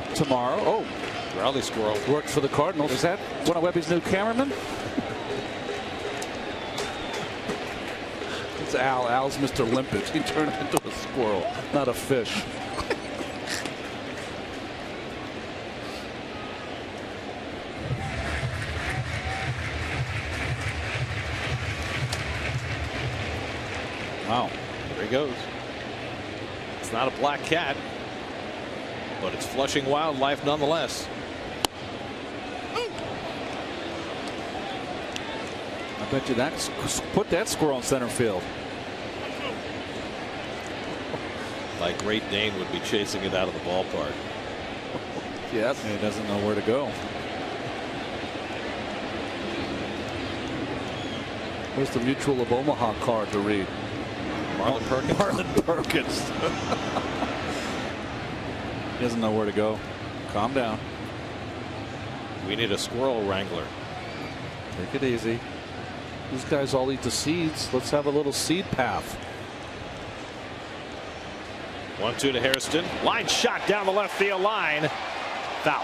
tomorrow. Oh, Rally squirrel. worked for the Cardinals. Is that one of Webby's new cameramen? It's Al. Al's Mr. Limpet. He turned into a squirrel, not a fish. Wow. There he goes. It's not a black cat, but it's flushing wildlife nonetheless. I bet you that put that squirrel in center field. Like Great Dane would be chasing it out of the ballpark. Yes. He doesn't know where to go. Where's the Mutual of Omaha card to read? Marlin Perkins. Marlin Perkins. he doesn't know where to go. Calm down. We need a squirrel wrangler. Take it easy. These guys all eat the seeds. Let's have a little seed path. One two to Hairston. Line shot down the left field line. Foul.